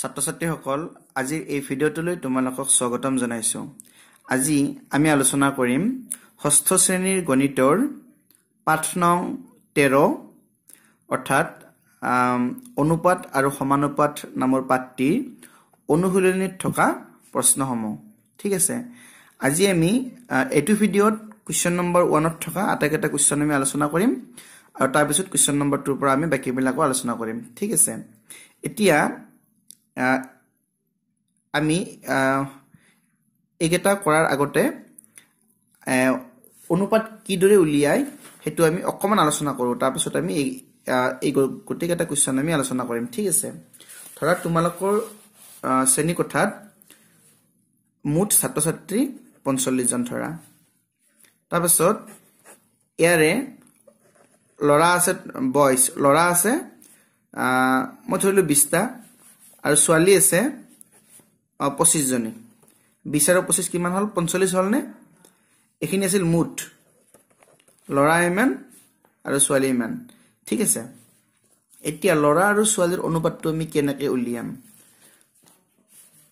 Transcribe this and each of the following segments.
ছাত্ৰ ছাত্ৰীসকল আজিৰ এই ভিডিঅ'টোলৈ তোমালোকক স্বাগতম জনাইছোঁ। আজি আমি আলোচনা কৰিম ষষ্ঠ শ্ৰেণীৰ গণিতৰ পাঠ নং তেৰ অৰ্থাৎ অনুপাত আৰু সমানুপাত নামৰ পাঠটিৰ অনুশীলনীত থকা প্ৰশ্নসমূহ। ঠিক আছে? আজি আমি এইটো ভিডিঅ'ত কুৱেশ্যন নম্বৰ ওৱানত থকা আটাইকেইটা কুৱেশ্যন আমি আলোচনা কৰিম আৰু তাৰপিছত কুৱেশ্যন নম্বৰ টুৰ পৰা আমি বাকীবিলাকো আলোচনা কৰিম। ঠিক আছে? এতিয়া আমি এইকেইটা কৰাৰ আগতে অনুপাত কিদৰে উলিয়াই সেইটো আমি অকণমান আলোচনা কৰোঁ। তাৰপিছত আমি এই গোটেইকেইটা কুৱেশ্যন আমি আলোচনা কৰিম। ঠিক আছে? ধৰা তোমালোকৰ শ্ৰেণীকোঠাত মুঠ ছাত্ৰ ছাত্ৰী পঞ্চল্লিছজন ধৰা। তাৰপাছত ইয়াৰে ল'ৰা আছে বইজ ল'ৰা আছে মই ধৰিলোঁ বিছটা আৰু ছোৱালী আছে পঁচিছজনী বিছ আৰু পঁচিছ কিমান হ'ল? পঞ্চল্লিছ হ'লনে এইখিনি আছিল মুঠ। ল'ৰা ইমান আৰু ছোৱালী ইমান। ঠিক আছে। এতিয়া ল'ৰা আৰু ছোৱালীৰ অনুপাতটো আমি কেনেকৈ উলিয়াম?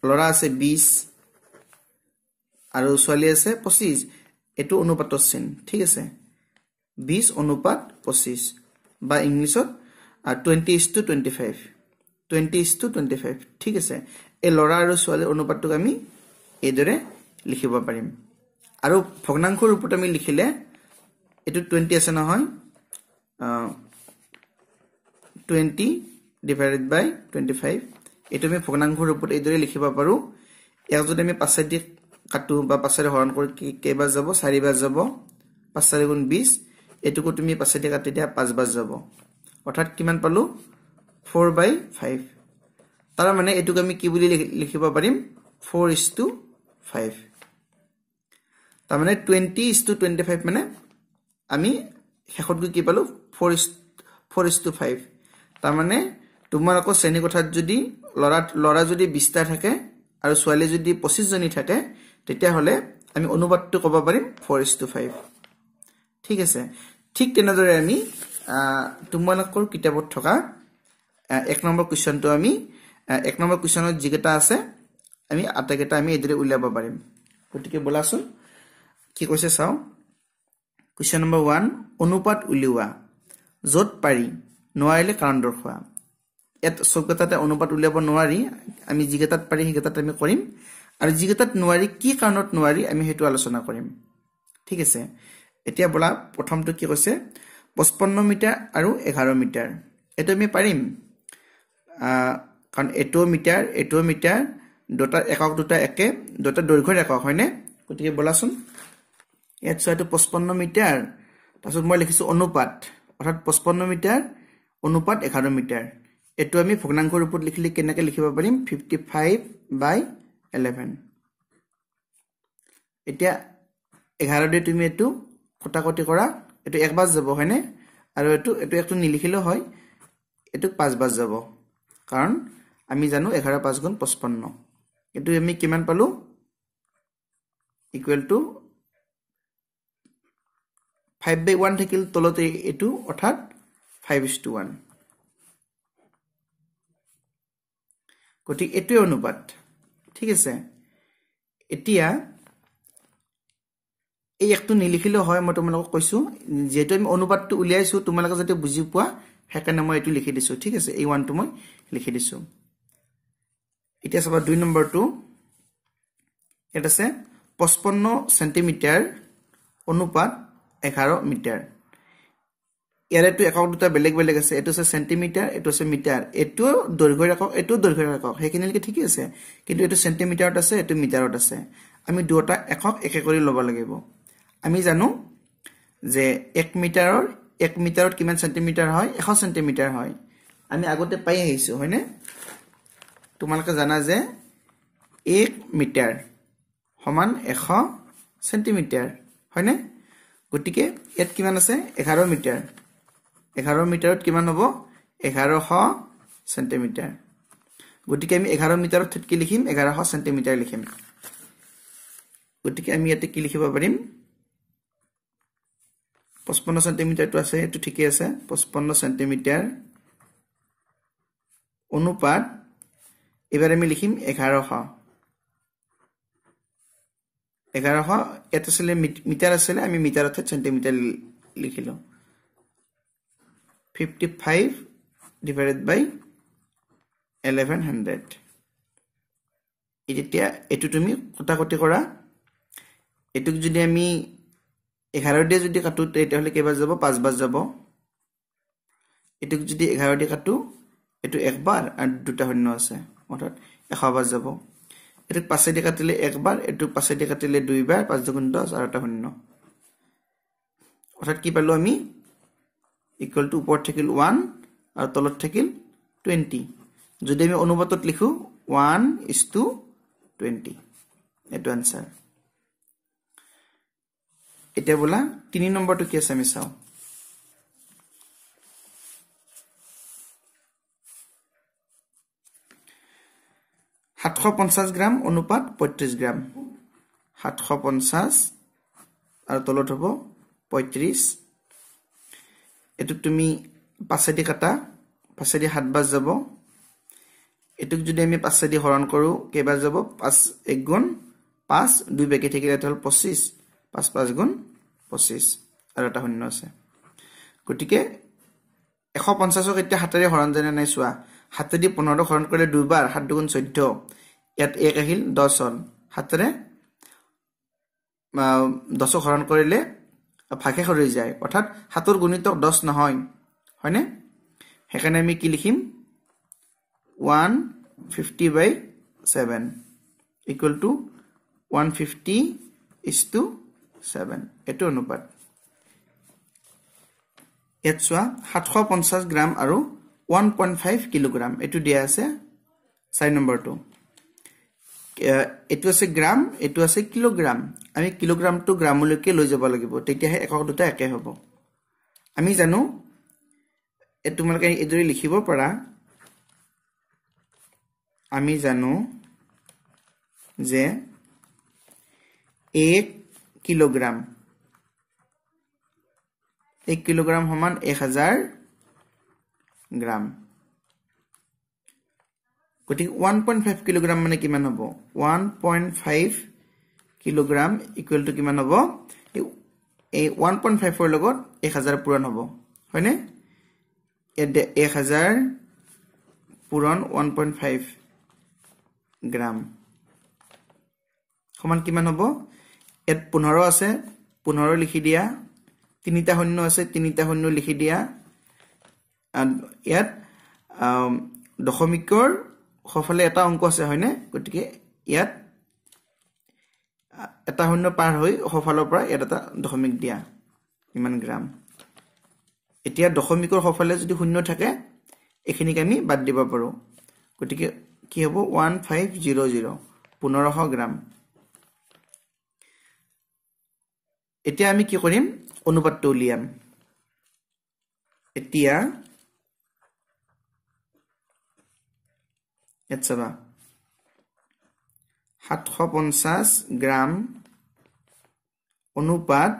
ল'ৰা আছে বিছ আৰু ছোৱালী আছে পঁচিছ এইটো অনুপাতৰ চিন। ঠিক আছে। বিছ অনুপাত পঁচিছ বা ইংলিছত twenty is to twenty five twenty is to twenty five ঠিক আছে? এই ল'ৰা আৰু ছোৱালীৰ অনুপাতটোক আমি এইদৰে লিখিব পাৰিম। আৰু ভগ্নাংশৰ ৰূপত আমি লিখিলে এইটো টুৱেণ্টি আছে নহয় twenty divided by twenty five এইটো আমি ভগ্নাংশৰ ৰূপত এইদৰে লিখিব পাৰোঁ। ইয়াক যদি আমি পাঁচেদি কাটোঁ বা পাঁচেৰে হৰণ কৰি কেইবাৰ যাব? চাৰিবাৰ যাব। পাঁচ চাৰি গুণ বিছ এইটোকো তুমি পাঁচেদি কাটি দিয়া পাঁচবাৰ যাব। অৰ্থাৎ কিমান পালোঁ? ফ'ৰ বাই ফাইভ তাৰ মানে এইটোক আমি কি বুলি লিখি- লিখিব পাৰিম? ফ'ৰ ইজ টু ফাইভ তাৰমানে twenty is to twenty five মানে আমি শেষত গৈ কি পালোঁ? Four is four is to five তাৰমানে তোমালোকৰ শ্ৰেণীকোঠাত যদি ল'ৰা ল'ৰা যদি বিছটা থাকে আৰু ছোৱালী যদি পঁচিছজনী থাকে তেতিয়াহ'লে আমি অনুপাতটো ক'ব পাৰিম ফ'ৰ ইজ টু ফাইভ ঠিক আছে। ঠিক তেনেদৰে আমি তোমালোকৰ কিতাপত থকা এক নম্বৰ কুৱেশ্যনটো আমি এক নম্বৰ কুৱেশ্যনত যিকেইটা আছে আমি আটাইকেইটা আমি এইদৰে উলিয়াব পাৰিম। গতিকে ব'লাচোন কি কৈছে চাওঁ। কুৱেশ্যন নম্বৰ ওৱান অনুপাত উলিওৱা য'ত পাৰি নোৱাৰিলে কাৰণ দৰ্শোৱা। ইয়াত চবকেইটাতে অনুপাত উলিয়াব নোৱাৰি আমি যিকেইটাত পাৰি সেইকেইটাত আমি কৰিম। আৰু যিকেইটাত নোৱাৰি কি কাৰণত নোৱাৰি আমি সেইটো আলোচনা কৰিম। ঠিক আছে? এতিয়া বোলা প্ৰথমটো কি কৈছে? পঁচপন্ন মিটাৰ আৰু এঘাৰ মিটাৰ। এইটো আমি পাৰিম। কাৰণ এইটোও মিটাৰ এইটোও মিটাৰ দুটা একক দুটা একে দুটা দৈৰ্ঘ্যৰ একক হয়নে? গতিকে ব'লাচোন। ইয়াত চোৱা এইটো পঁচপন্ন মিটাৰ তাৰপিছত মই লিখিছোঁ অনুপাত। অৰ্থাৎ পঁচপন্ন মিটাৰ অনুপাত এঘাৰ মিটাৰ। এইটো আমি ভগ্নাংশৰ ৰূপত লিখিলে কেনেকৈ লিখিব পাৰিম? ফিফটি ফাইভ বাই এলেভেন এতিয়া এঘাৰ দি তুমি এইটো কটাকটি কৰা এইটো এক বাছ যাব হয়নে? আৰু এইটো এইটো একটো নিলিখিলেও হয় এইটো পাঁচ বাছ যাব। কাৰণ আমি জানো এঘাৰ পাঁচ গুণ পঁচপন্ন। এইটো আমি কিমান পালোঁ? Equal to five by one থাকিল তলতে এইটো অৰ্থাৎ ফাইভ ইজ টু ওৱান গতিকে এইটোৱে অনুপাত। ঠিক আছে? এতিয়া এই একটো নিলিখিলেও হয় মই তোমালোকক কৈছোঁ। যিহেতু আমি অনুপাতটো উলিয়াইছোঁ তোমালোকে যাতে বুজি পোৱা সেইকাৰণে মই এইটো লিখি দিছোঁ। ঠিক আছে? এই ওৱানটো মই লিখি দিছোঁ। এতিয়া চাবা দুই নম্বৰটো ইয়াত আছে পঁচপন্ন চেণ্টিমিটাৰ অনুপাত এঘাৰ মিটাৰ। ইয়াৰেতো একক দুটা বেলেগ বেলেগ আছে। এইটো আছে চেণ্টিমিটাৰ এইটো আছে মিটাৰ। এইটোও দৈৰ্ঘ্যৰ একক এইটোও দৈৰ্ঘ্যৰ একক সেইখিনিলৈকে ঠিকেই আছে। কিন্তু এইটো চেণ্টিমিটাৰত আছে এইটো মিটাৰত আছে। আমি দুয়োটা একক একে কৰি ল'ব লাগিব। আমি জানো যে এক মিটাৰৰ এক মিটাৰত কিমান চেণ্টিমিটাৰ হয়? এশ চেণ্টিমিটাৰ হয়। আমি আগতে পাই আহিছোঁ হয়নে? তোমালোকে জানা যে এক মিটাৰ সমান এশ চেণ্টিমিটাৰ হয়নে? গতিকে ইয়াত কিমান আছে? এঘাৰ মিটাৰ। এঘাৰ মিটাৰত কিমান হ'ব? এঘাৰশ চেণ্টিমিটাৰ। গতিকে আমি এঘাৰ মিটাৰত কি লিখিম? এঘাৰশ চেণ্টিমিটাৰ লিখিম। গতিকে আমি ইয়াতে কি লিখিব পাৰিম? পঁচপন্ন চেণ্টিমিটাৰটো আছে এইটো ঠিকেই আছে। পঁচপন্ন চেণ্টিমিটাৰ অনুপাত এইবাৰ আমি লিখিম এঘাৰশ। এঘাৰশ ইয়াত আছিলে মিটাৰ আছিলে আমি মিটাৰ অৰ্থাৎ centimetre লিখিলোঁ। Fifty five divided by eleven hundred এতিয়া এইটো তুমি কটাকটি কৰা। এইটোক যদি আমি এঘাৰ দিয়ে যদি কাটো তেতিয়াহ'লে কেইবাৰ যাব? পাঁচবাৰ যাব। এইটোক যদি এঘাৰ দিয়ে কাটো এইটো একবাৰ আৰু দুটা শূন্য আছে। অৰ্থাৎ এশবাৰ যাব। এইটোক পাঁচেদি কাটিলে একবাৰ এইটোক পাঁচেদি কাটিলে দুইবাৰ পাঁচ দুগুণ দহ আৰু এটা শূন্য। অৰ্থাৎ কি পালোঁ আমি? ইকুৱেল টু ওপৰত থাকিল ওৱান আৰু তলত থাকিল টুৱেণ্টি। যদি আমি অনুপাতত লিখোঁ ওৱান ইজ টু টুৱেণ্টি। এইটো আনচাৰ এতিয়া বোলা তিনি নম্বৰটো কি আছে আমি চাওঁ। সাতশ পঞ্চাছ গ্ৰাম অনুপাত পঁয়ত্ৰিছ গ্ৰাম সাতশ পঞ্চাছ আৰু তলত হ'ব পঁয়ত্ৰিছ এইটোক তুমি পাঁচেদি কাটা পাঁচেদি সাত বাজ যাব। এইটোক যদি আমি পাঁচেদি হৰণ কৰোঁ কেইবাৰ যাব? পাঁচ এক গুণ পাঁচ দুই বেগী থাকিলে এইটো হ'ল পঁচিছ পাঁচ পাঁচ গুণ পঁচিছ আৰু এটা শূন্য আছে। গতিকে এশ পঞ্চাছক এতিয়া হাতেৰে হৰণ যেনে নাই চোৱা। হাতেদি পোন্ধৰটো হৰণ কৰিলে দুবাৰ সাত দুগুণ চৈধ্য। ইয়াত এক আহিল দহ হ'ল হাতেৰে দহক হৰণ কৰিলে ভাগে সৰি যায়। অৰ্থাৎ সাতৰ গুণিতক দহ নহয়। হয়নে? সেইকাৰণে আমি কি লিখিম? One fifty by seven. Equal to one fifty is to seven. এইটো অনুপাত। ইয়াত চোৱা সাতশ পঞ্চাছ গ্ৰাম আৰু ওৱান পইণ্ট ফাইভ কিলোগ্ৰাম। এইটো দিয়া আছে চাৰি নম্বৰটো। এইটো আছে গ্ৰাম এইটো আছে কিলোগ্ৰাম। আমি কিলোগ্ৰামটো গ্ৰামলৈকে লৈ যাব লাগিব তেতিয়াহে একক দুটা একে হ'ব। আমি জানো তোমালোকে এইদৰে লিখিব পাৰা। আমি জানো যে এক কিলোগ্ৰাম এক কিলোগ্ৰাম সমান এক হাজাৰ গ্ৰাম। গতিকে ওৱান পইণ্ট ফাইভ কিলোগ্ৰাম মানে কিমান হ'ব? One point five kilogram equal to কিমান হ'ব? এই ওৱান পইণ্ট ফাইভৰ লগত এক হাজাৰ পূৰণ হ'ব। হয়নে? এক হাজাৰ পূৰণ ওৱান পইণ্ট ফাইভ গ্ৰাম সমান কিমান হ'ব? ইয়াত পোন্ধৰ আছে পোন্ধৰ লিখি দিয়া। তিনিটা শূন্য আছে তিনিটা শূন্য লিখি দিয়া। ইয়াত দশমিকৰ সফালে এটা অংক আছে হয়নে? গতিকে ইয়াত এটা শূন্য পাৰ হৈ সফালৰ পৰা ইয়াত এটা দশমিক দিয়া ইমান গ্ৰাম? এতিয়া দশমিকৰ সফালে যদি শূন্য থাকে এইখিনিক আমি বাদ দিব পাৰোঁ। গতিকে কি হ'ব? ওৱান ফাইভ জিৰ' জিৰ' পোন্ধৰশ গ্ৰাম। এতিয়া আমি কি কৰিম? অনুপাতটো উলিয়াম। এতিয়া ইয়াত চাবা সাতশ পঞ্চাছ গ্ৰাম অনুপাত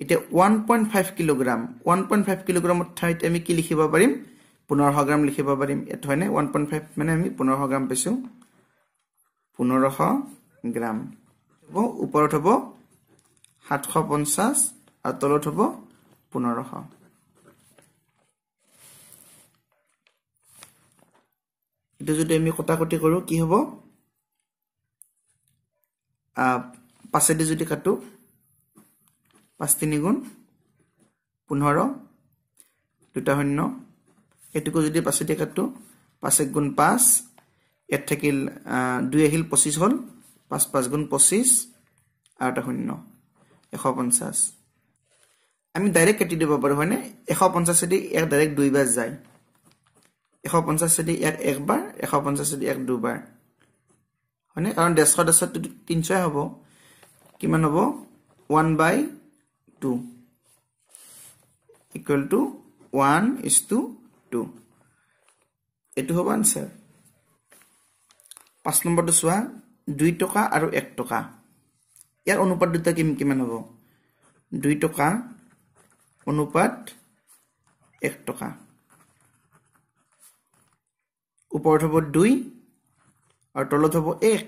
এতিয়া one point five kilogram one point five কিলোগ্ৰামৰ ঠাইত আমি কি লিখিব পাৰিম? পোন্ধৰশ গ্ৰাম লিখিব পাৰিম। ইয়াত হয়নে? ওৱান পইণ্ট ফাইভ মানে আমি পোন্ধৰশ গ্ৰাম পাইছোঁ। পোন্ধৰশ গ্ৰাম হ'ব ওপৰত হ'ব সাতশ পঞ্চাছ আৰু তলত হ'ব পোন্ধৰশ। এইটো যদি আমি কটাকটি কৰোঁ কি হ'ব? পাঁচেদি যদি কাটো পাঁচ তিনি গুণ পোন্ধৰ দুটা শূন্য। এইটোকো যদি পাঁচেদি কাটো পাঁচ এক গুণ পাঁচ ইয়াত থাকিল দুই আহিল পঁচিছ হ'ল পাঁচ পাঁচ গুণ পঁচিছ আৰু এটা শূন্য এশ পঞ্চাছ। আমি ডাইৰেক্ট কাটি দিব পাৰোঁ হয়নে? এশ পঞ্চাছেদি এক ডাইৰেক্ট দুইবাৰ যায়। এশ পঞ্চাছেদি এক একবাৰ এশ পঞ্চাছেদি এক দুবাৰ। হয়নে? কাৰণ ডেৰশ ডেৰশটো তিনিশই হ'ব। কিমান হ'ব? One by two. Equal to one is to two. এইটো হ'ব আনচাৰ। পাঁচ নম্বৰটো চোৱা দুই টকা আৰু এক টকা। ইয়াৰ অনুপাত দুটা কিমান হ'ব? দুই টকা অনুপাত এক টকা। ওপৰত হ'ব দুই আৰু তলত হ'ব এক।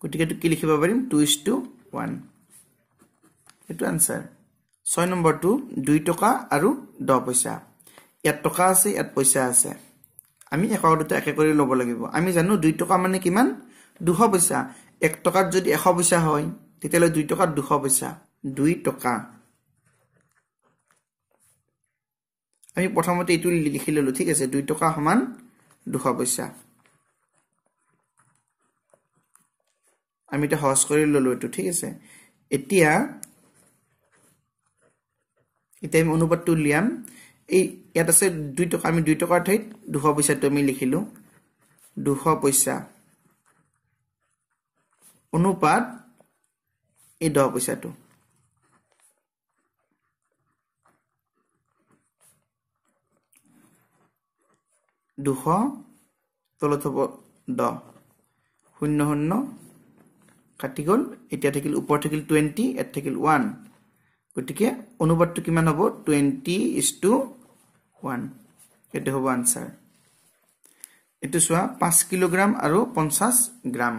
গতিকে এইটো কি লিখিব পাৰিম? টু ইজ টু ওৱান সেইটো আনচাৰ ছয় নম্বৰটো দুই টকা আৰু দহ পইচা। ইয়াত টকা আছে ইয়াত পইচা আছে। আমি একক দুটা একে কৰি ল'ব লাগিব। আমি জানো দুই টকা মানে কিমান? দুশ পইচা। এক টকাত যদি এশ পইচা হয় তেতিয়াহ'লে দুই টকাত দুশ পইচা। দুই টকা। আমি প্ৰথমতে এইটো লিখি ল'লোঁ ঠিক আছে? দুই টকা সমান দুশ পইচা। আমি এতিয়া সহজ কৰি ল'লোঁ এইটো ঠিক আছে? এতিয়া এতিয়া আমি অনুপাতটো উলিয়াম। এই ইয়াত আছে দুই টকা আমি দুই টকাৰ ঠাইত দুশ পইচাটো আমি লিখিলোঁ। দুশ পইচা। অনুপাত এই দহ পইচাটো। দুশ তলত হ'ব দহ শূন্য শূন্য কাটি গ'ল। এতিয়া থাকিল ওপৰত থাকিল টুৱেণ্টি ইয়াত থাকিল ওৱান। গতিকে অনুপাতটো কিমান হ'ব? Twenty is to one. সেইটো হ'ব আনচাৰ। এইটো চোৱা পাঁচ কিলোগ্ৰাম আৰু পঞ্চাছ গ্ৰাম।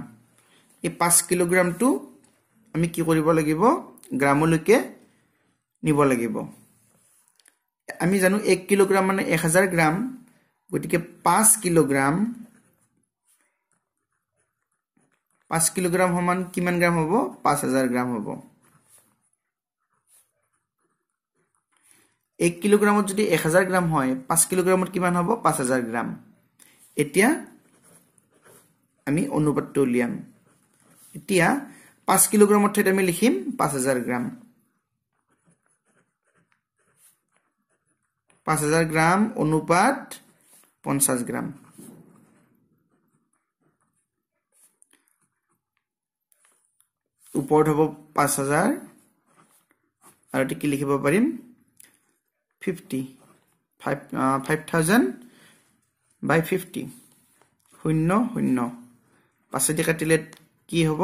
এই পাঁচ কিলোগ্ৰামটো আমি কি কৰিব লাগিব? গ্ৰামলৈকে নিব লাগিব। আমি জানো এক কিলোগ্ৰাম মানে এক হাজাৰ গ্ৰাম। গতিকে পাঁচ কিলোগ্ৰাম পাঁচ কিলোগ্ৰাম সমান কিমান গ্ৰাম হ'ব? পাঁচ হাজাৰ গ্ৰাম হ'ব। এক কিলোগ্ৰামত যদি এক হাজাৰ গ্ৰাম হয় পাঁচ কিলোগ্ৰামত কিমান হ'ব? পাঁচ হাজাৰ গ্ৰাম। এতিয়া আমি অনুপাতটো উলিয়াম। এতিয়া পাঁচ কিলোগ্ৰামৰ ঠাইত আমি লিখিম পাঁচ হাজাৰ গ্ৰাম। পাঁচ হাজাৰ গ্ৰাম অনুপাত পঞ্চাছ গ্ৰাম ওপৰত হ'ব পাঁচ হাজাৰ। আৰু কি লিখিব পাৰিম? Fifty five five thousand by fifty শূন্য শূন্য। পাঁচেদি কাটিলে কি হ'ব?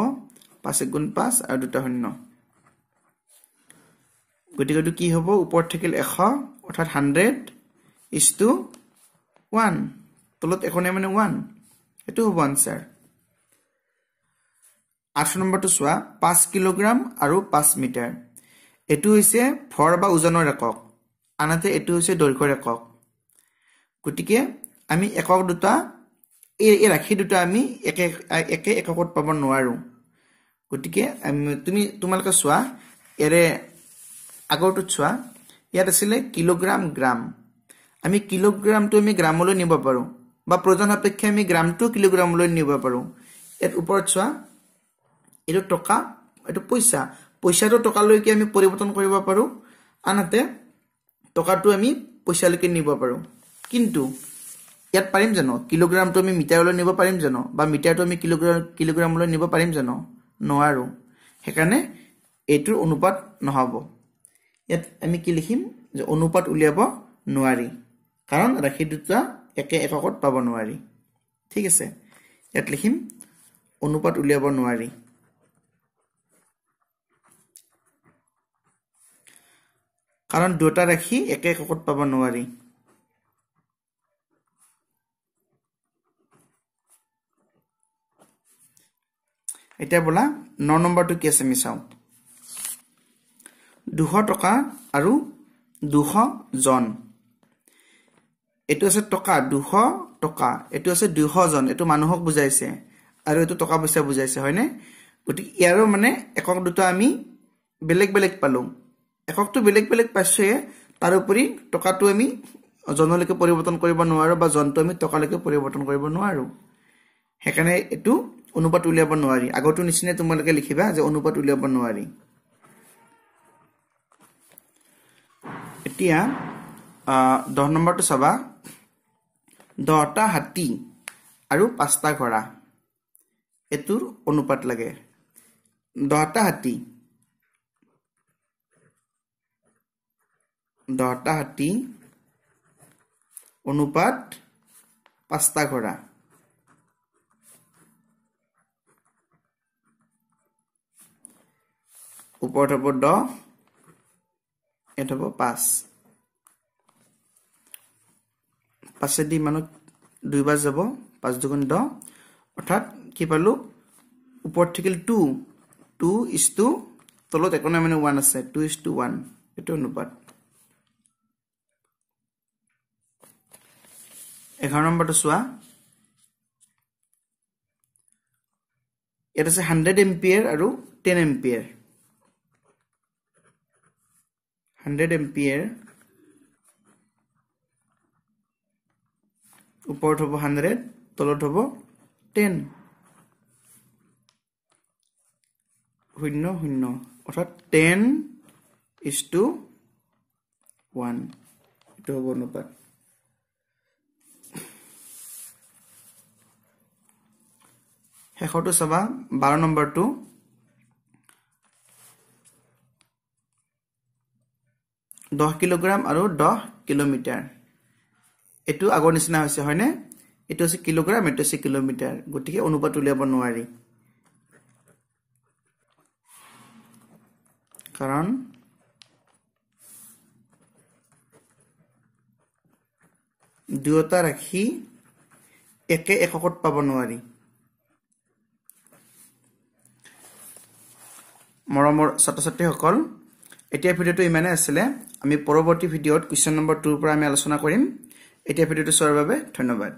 পাঁচ গুণ পাঁচ আৰু দুটা শূন্য। গতিকে এইটো কি হ'ব? ওপৰত থাকিল এশ অৰ্থাৎ হাণ্ড্ৰেড ইজ টু ওৱান তলত একো নাই মানে ওৱান সেইটো হ'ব আনচাৰ আঠ নম্বৰটো চোৱা পাঁচ কিলোগ্ৰাম আৰু পাঁচ মিটাৰ এইটো হৈছে ভৰ বা ওজনৰ একক। আনহাতে এইটো হৈছে দৈৰ্ঘ্যৰ একক। গতিকে আমি একক দুটা এই এই ৰাশি দুটা আমি একে একে এককত পাব নোৱাৰোঁ। গতিকে তুমি তোমালোকে চোৱা ইয়াৰে আগৰটোত চোৱা ইয়াত আছিলে কিলোগ্ৰাম গ্ৰাম। আমি কিলোগ্ৰামটো আমি গ্ৰামলৈ নিব পাৰোঁ। বা প্ৰয়োজন সাপেক্ষে আমি গ্ৰামটো কিলোগ্ৰামলৈ নিব পাৰোঁ। ইয়াত ওপৰত চোৱা এইটো টকা এইটো পইচা। পইচাটো টকালৈকে আমি পৰিৱৰ্তন কৰিব পাৰোঁ। আনহাতে টকাটো আমি পইচালৈকে নিব পাৰোঁ। কিন্তু ইয়াত পাৰিম জানো? কিলোগ্ৰামটো আমি মিটাৰলৈ নিব পাৰিম জানো? বা মিটাৰটো আমি কিলোগ্ৰাম কিলোগ্ৰামলৈ নিব পাৰিম জানো? নোৱাৰোঁ। সেইকাৰণে এইটোৰ অনুপাত নহ'ব। ইয়াত আমি কি লিখিম? যে অনুপাত উলিয়াব নোৱাৰি। কাৰণ ৰাশি দুটা একে এককত পাব নোৱাৰি। ঠিক আছে ইয়াত লিখিম অনুপাত উলিয়াব নোৱাৰি। কাৰণ দুটা ৰাশি একে এককত পাব নোৱাৰি। এতিয়া বোলা ন নম্বৰটো কি আছে আমি চাওঁ দুশ টকা আৰু দুশ জন। এইটো আছে টকা দুশ টকা। এইটো আছে দুশজন এইটো মানুহক বুজাইছে। আৰু এইটো টকা পইচা বুজাইছে হয়নে? গতিকে ইয়াৰো মানে একক দুটা আমি বেলেগ বেলেগ পালোঁ। এককটো বেলেগ বেলেগ পাইছোৱে তাৰোপৰি টকাটো আমি জনলৈকে পৰিৱৰ্তন কৰিব নোৱাৰোঁ বা জনটো আমি টকালৈকে পৰিৱৰ্তন কৰিব নোৱাৰোঁ। সেইকাৰণে এইটো অনুপাত উলিয়াব নোৱাৰি। আগৰটো নিচিনাই তোমালোকে লিখিবা যে অনুপাত উলিয়াব নোৱাৰি। এতিয়া দহ নম্বৰটো চাবা। দহটা হাতী আৰু পাঁচটা ঘোঁৰা। এইটোৰ অনুপাত লাগে। দহটা হাতী। দহটা হাতী। অনুপাত পাঁচটা ঘোঁৰা। ওপৰত হ'ব দহ ইয়াত হ'ব পাঁচ। পাঁচেদি মানুহ দুইবাৰ যাব পাঁচ দুগুণ দহ। অৰ্থাৎ কি পালোঁ ওপৰত থাকিল টু টু ইজ টু তলত একো নাই মানে ওৱান আছে। টু ইজ টু ওৱান এইটো অনুপাত। এঘাৰ নম্বৰটো চোৱা। ইয়াত আছে হাণ্ড্ৰেড এম্পিয়াৰ আৰু টেন এম্পিয়াৰ হাণ্ড্ৰেড এম্পিয়াৰ ওপৰত হ'ব হাণ্ড্ৰেড তলত হ'ব টেন। শূন্য শূন্য। অৰ্থাৎ টেন ইজ টু ওৱান। এইটো হ'ব অনুপাত। শেষৰটো চাবা বাৰ নম্বৰটো। দহ কিলোগ্ৰাম আৰু দহ কিলোমিটাৰ। এইটো আগৰ নিচিনা হৈছে হয়নে? এইটো হৈছে কিলোগ্ৰাম এইটো হৈছে কিলোমিটাৰ। গতিকে অনুপাত উলিয়াব নোৱাৰি। কাৰণ দুয়োটা ৰাশি একে এককত পাব নোৱাৰি। মৰমৰ ছাত্ৰ ছাত্ৰীসকল এতিয়া ভিডিঅ'টো ইমানেই আছিলে। আমি পৰৱৰ্তী ভিডিঅ'ত কুৱেশ্যন নম্বৰ টুৰ পৰা আমি আলোচনা কৰিম। এতিয়া ভিডিঅ'টো চোৱাৰ বাবে ধন্যবাদ।